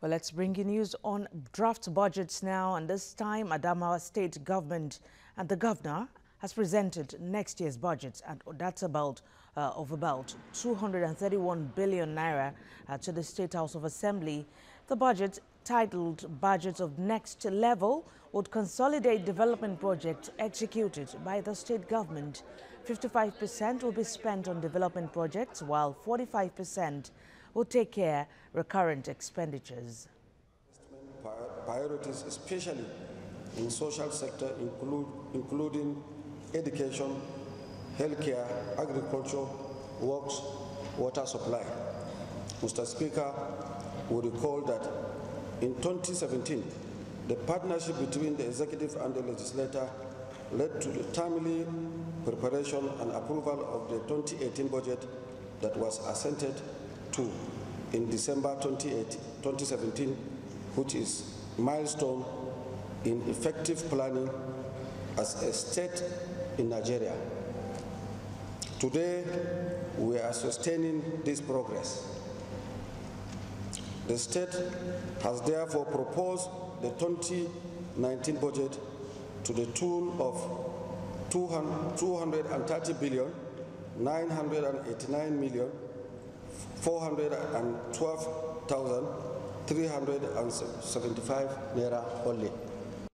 Well, let's bring you news on draft budgets now. And this time, Adamawa State government and the governor has presented next year's budget. And that's about uh, of about 231 billion naira uh, to the State House of Assembly. The budget, titled Budget of Next Level, would consolidate development projects executed by the state government. 55% will be spent on development projects, while 45% will take care recurrent expenditures. Priorities, especially in social sector, include, including education, healthcare, agriculture, works, water supply. Mr. Speaker, we recall that in 2017, the partnership between the executive and the legislator led to the timely preparation and approval of the 2018 budget that was assented to in December 2017, which is milestone in effective planning as a state in Nigeria. Today, we are sustaining this progress. The state has therefore proposed the 2019 budget to the tune of 230 billion 989 million 412,375 naira only.